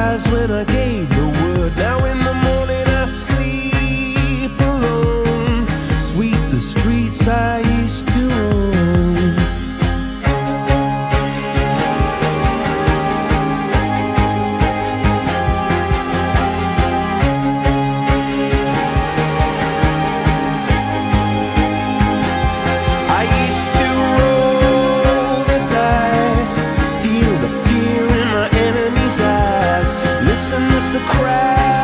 eyes when I gave the word. Now dancing is the crowd.